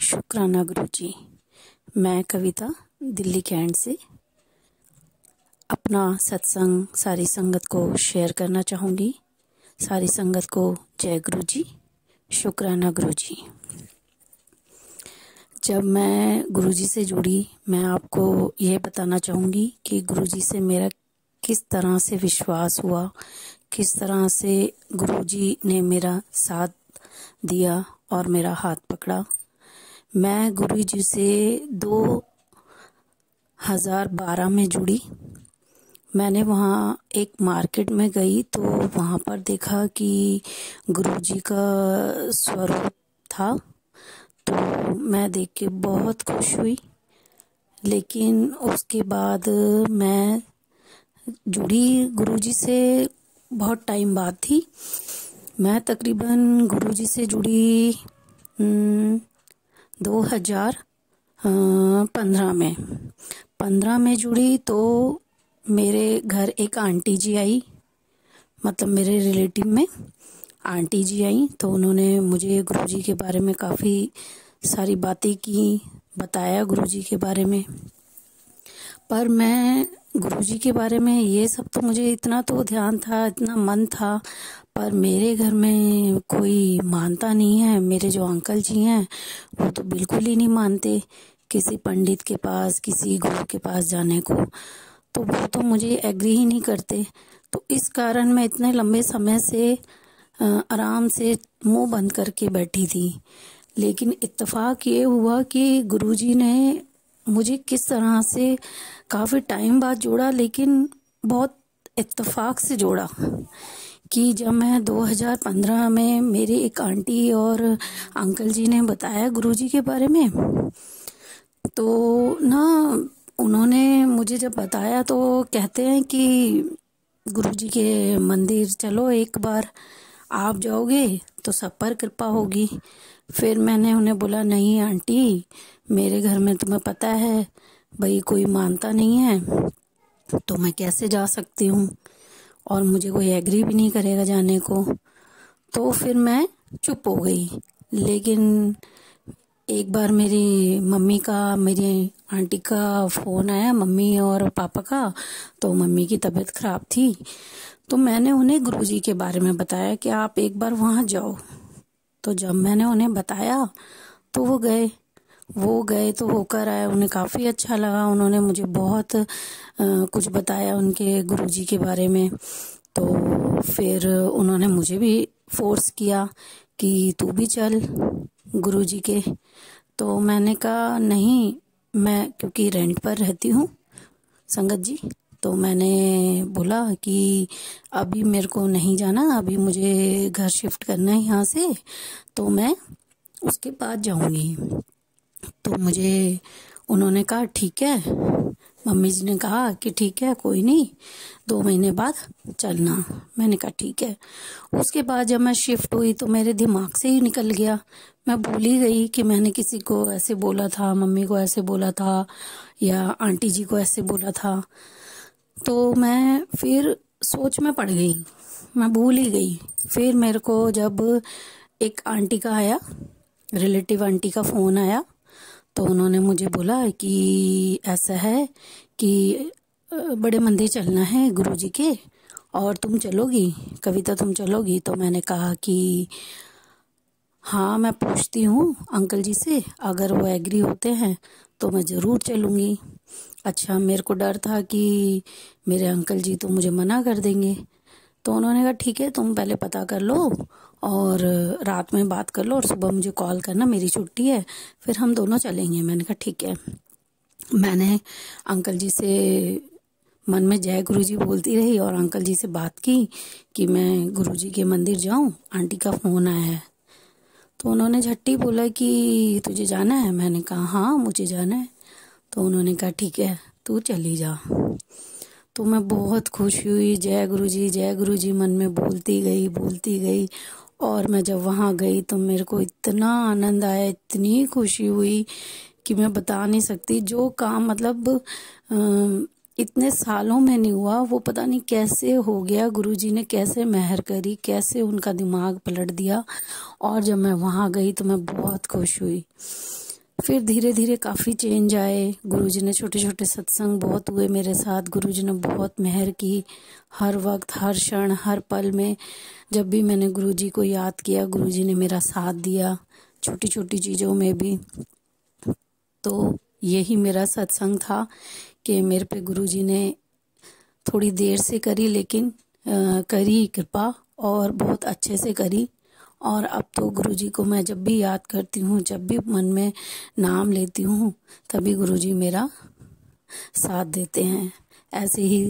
शुक्राना गुरु जी मैं कविता, दिल्ली कैंट से अपना सत्संग, सारी संगत को शेयर करना चाहूँगी। सारी संगत को जय गुरु जी शुक्राना गुरु जी जब मैं गुरु जी से जुड़ी, मैं आपको यह बताना चाहूँगी कि गुरु जी से मेरा किस तरह से विश्वास हुआ, किस तरह से गुरु जी ने मेरा साथ दिया और मेरा हाथ पकड़ा। मैं गुरु जी से दो हज़ार बारह में जुड़ी। मैंने वहाँ एक मार्केट में गई तो वहाँ पर देखा कि गुरु जी का स्वरूप था। तो मैं देख के बहुत खुश हुई। लेकिन उसके बाद मैं जुड़ी गुरु जी से बहुत टाइम बाद थी मैं तकरीबन गुरु जी से जुड़ी दो हज़ार पंद्रह में। पंद्रह में जुड़ी तो मेरे घर एक आंटी जी आई मतलब मेरे रिलेटिव में आंटी जी आई तो उन्होंने मुझे गुरु जी के बारे में काफ़ी सारी बातें की, बताया गुरु जी के बारे में। पर मैं गुरु जी के बारे में ये सब तो मुझे इतना तो ध्यान था, इतना मन था, पर मेरे घर में कोई मानता नहीं है। मेरे जो अंकल जी हैं, वो तो बिल्कुल ही नहीं मानते किसी पंडित के पास, किसी गुरु के पास जाने को। तो वो तो मुझे एग्री ही नहीं करते। तो इस कारण मैं इतने लंबे समय से आराम से मुँह बंद करके बैठी थी। लेकिन इत्तेफाक ये हुआ कि गुरुजी ने मुझे किस तरह से काफ़ी टाइम बाद जोड़ा, लेकिन बहुत इत्तेफाक से जोड़ा कि जब मैं 2015 में मेरे एक आंटी और अंकल जी ने बताया गुरुजी के बारे में तो ना उन्होंने मुझे जब बताया तो कहते हैं कि गुरुजी के मंदिर चलो एक बार। आप जाओगे तो सब पर कृपा होगी। फिर मैंने उन्हें बोला, नहीं, आंटी, मेरे घर में तुम्हें पता है, भाई, कोई मानता नहीं है तो मैं कैसे जा सकती हूँ? और मुझे कोई एग्री भी नहीं करेगा जाने को। तो फिर मैं चुप हो गई। लेकिन एक बार मेरी मम्मी का, मेरी आंटी का फ़ोन आया मम्मी और पापा का तो मम्मी की तबीयत ख़राब थी। तो मैंने उन्हें गुरुजी के बारे में बताया कि आप एक बार वहाँ जाओ। तो जब मैंने उन्हें बताया तो वो गए। वो गए तो होकर आए। उन्हें काफ़ी अच्छा लगा। उन्होंने मुझे बहुत आ, कुछ बताया उनके गुरुजी के बारे में। तो फिर उन्होंने मुझे भी फोर्स किया कि तू भी चल गुरुजी के। तो मैंने कहा नहीं मैं, क्योंकि रेंट पर रहती हूँ, संगत जी तो मैंने बोला कि अभी मेरे को नहीं जाना, अभी मुझे घर शिफ्ट करना है यहाँ से तो मैं उसके बाद जाऊँगी। तो मुझे, उन्होंने कहा, ठीक है मम्मी जी ने कहा कि ठीक है, कोई नहीं, दो महीने बाद चलना। मैंने कहा, ठीक है। उसके बाद जब मैं शिफ्ट हुई तो मेरे दिमाग से ही निकल गया। मैं भूल ही गई कि मैंने किसी को ऐसे बोला था, मम्मी को ऐसे बोला था, या आंटी जी को ऐसे बोला था। तो मैं फिर सोच में पड़ गई। मैं भूल ही गई। फिर मेरे को जब एक आंटी का आया रिलेटिव आंटी का फ़ोन आया तो उन्होंने मुझे बोला कि ऐसा है कि बड़े मंदिर चलना है गुरुजी के, और तुम चलोगी, कविता तुम चलोगी। तो मैंने कहा कि हाँ मैं पूछती हूँ अंकल जी से, अगर वो एग्री होते हैं तो मैं ज़रूर चलूँगी। अच्छा मेरे को डर था कि मेरे अंकल जी तो मुझे मना कर देंगे। तो उन्होंने कहा, ठीक है, तुम पहले पता कर लो और रात में बात कर लो और सुबह मुझे कॉल करना, मेरी छुट्टी है, फिर हम दोनों चलेंगे। मैंने कहा, ठीक है। मैंने अंकल जी से मन में जय गुरु जी बोलती रही और अंकल जी से बात की कि मैं गुरु जी के मंदिर जाऊँ, आंटी का फ़ोन आया है। तो उन्होंने झट्टी बोला कि, तुझे जाना है? मैंने कहा हाँ मुझे जाना है। तो उन्होंने कहा, ठीक है, तू चली जा। तो मैं बहुत खुश हुई। जय गुरु जी जय गुरु जी मन में बोलती गई बोलती गई। और मैं जब वहाँ गई तो मेरे को इतना आनंद आया, इतनी खुशी हुई कि मैं बता नहीं सकती। जो काम मतलब इतने सालों में नहीं हुआ, वो पता नहीं कैसे हो गया। गुरुजी ने कैसे मेहर करी, कैसे उनका दिमाग पलट दिया। और जब मैं वहाँ गई तो मैं बहुत खुश हुई। फिर धीरे धीरे काफ़ी चेंज आए। गुरुजी ने छोटे छोटे सत्संग बहुत हुए मेरे साथ। गुरुजी ने बहुत मेहर की। हर वक्त हर क्षण हर पल में जब भी मैंने गुरुजी को याद किया गुरुजी ने मेरा साथ दिया छोटी छोटी चीज़ों में भी। तो यही मेरा सत्संग था कि मेरे पे गुरुजी ने थोड़ी देर से करी लेकिन आ, करी कृपा और बहुत अच्छे से करी। और अब तो गुरुजी को मैं जब भी याद करती हूँ, जब भी मन में नाम लेती हूँ, तभी गुरुजी मेरा साथ देते हैं। ऐसे ही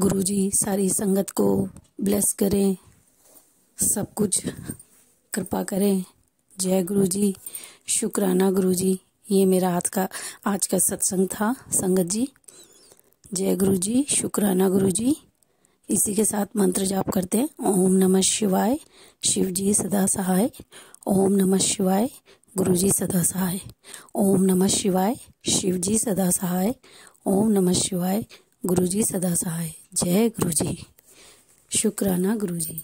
गुरुजी सारी संगत को ब्लेस करें, सब कुछ कृपा करें। जय गुरुजी, शुक्राना गुरुजी, ये मेरा आज का आज का सत्संग था, संगत जी। जय गुरुजी, शुक्राना गुरुजी। इसी के साथ मंत्र जाप करते हैं। ओम नमः शिवाय शिव जी सदा सहाय। ओम नमः शिवाय गुरु जी सदा सहाय। ओम नमः शिवाय शिव जी सदा सहाय। ओम नमः शिवाय गुरु जी सदा सहाय। जय गुरु जी शुक्राना गुरु जी